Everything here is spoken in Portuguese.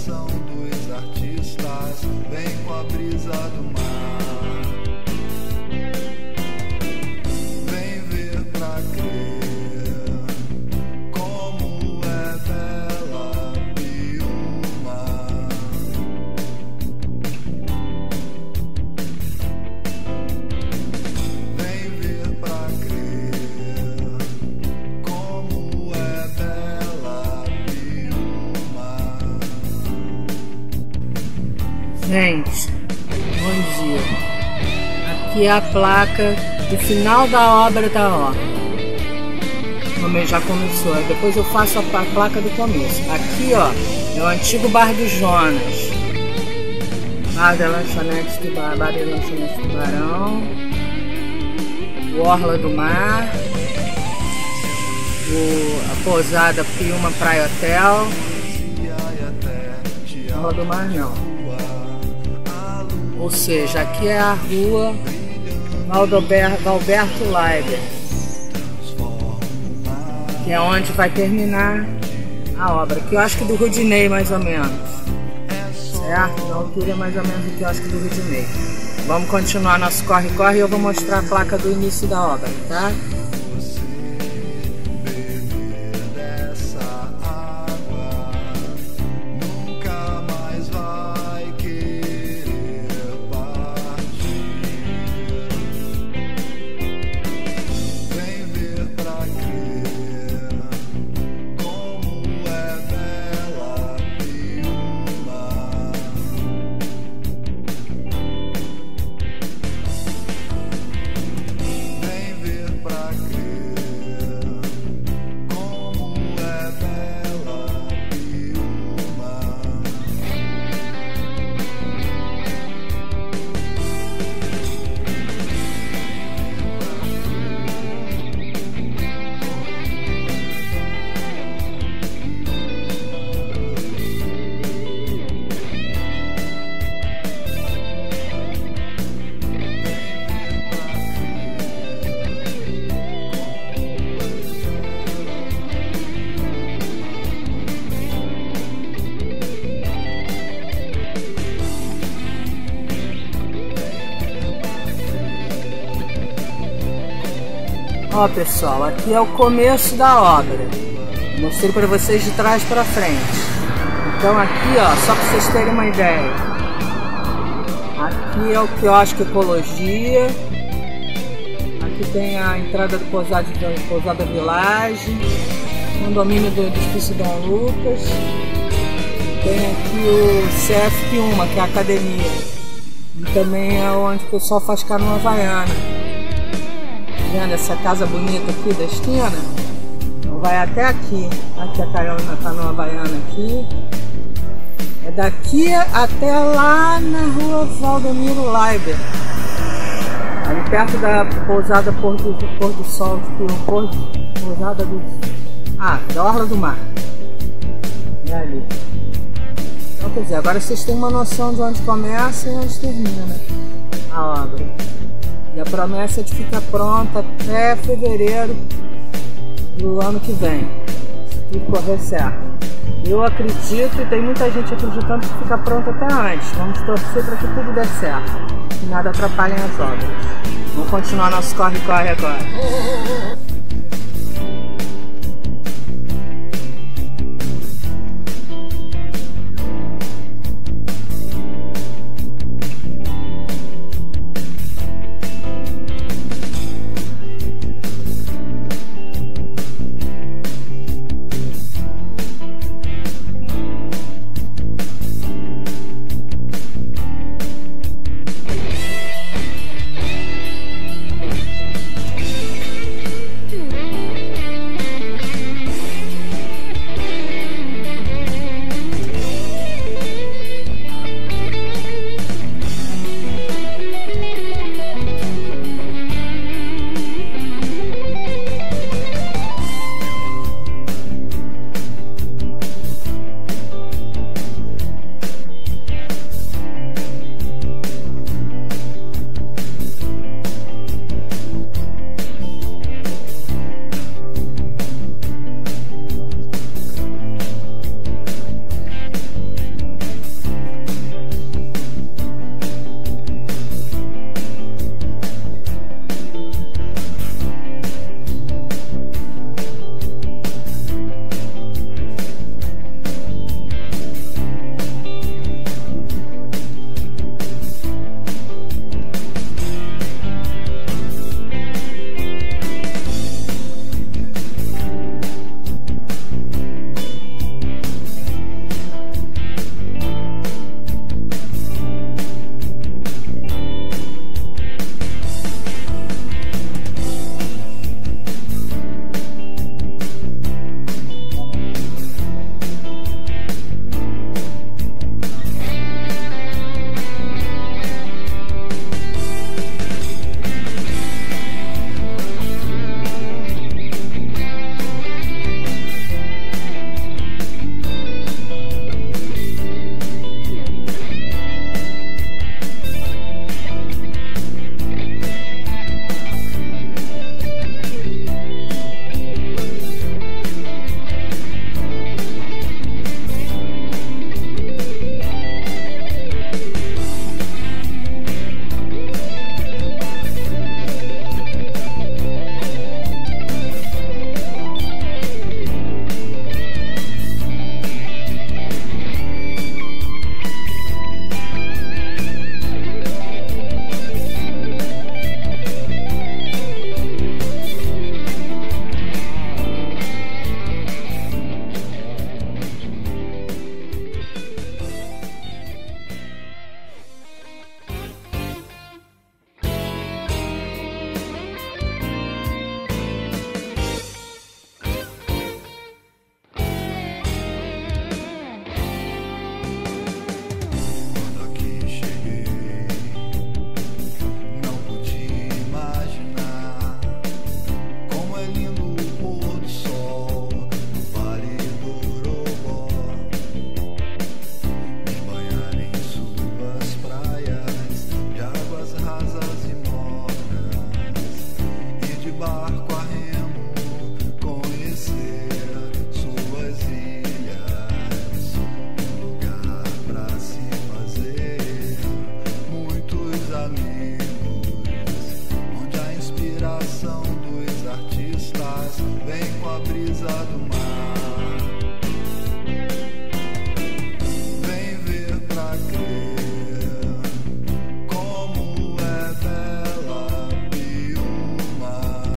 coração dos artistas. Vem com a brisa do mar. Gente, bom dia. Aqui é a placa do final da obra da ó. Como já começou. Depois eu faço a placa do começo. Aqui, ó, é o antigo bar do Jonas. Bar da lanchonete do bar, bar da lanchonete do Barão. O Orla do Mar. O, a pousada Piuma Praia Hotel. Orla do Mar não. Ou seja, aqui é a rua Valberto Leiber, que é onde vai terminar a obra, que eu acho que do Rudinei mais ou menos. Certo? A altura é mais ou menos do que eu acho que do Rudinei. Vamos continuar nosso corre-corre e eu vou mostrar a placa do início da obra, tá? Ó pessoal, aqui é o começo da obra. Mostrei para vocês de trás para frente. Então aqui ó, só para vocês terem uma ideia. Aqui é o quiosque Ecologia. Aqui tem a entrada do Pousada, Pousada Village. Condomínio do Edifício Dom Lucas. Tem aqui o CF Uma, que é a academia. E também é onde o pessoal faz canoa havaiana vendo essa casa bonita aqui da esquina? Então vai até aqui. Aqui a carona canoa baiana aqui. É daqui até lá na rua Valdomiro Leiber. Ali perto da pousada Pôr do, Pôr do Sol, tipo, Pôr, pousada do. Ah, da Orla do Mar. É ali. Então, quer dizer, agora vocês têm uma noção de onde começa e onde termina a obra. A promessa é de ficar pronta até fevereiro do ano que vem, se correr certo. Eu acredito e tem muita gente acreditando que fica pronta até antes. Vamos torcer para que tudo dê certo, que nada atrapalhe as obras. Vamos continuar nosso corre-corre agora.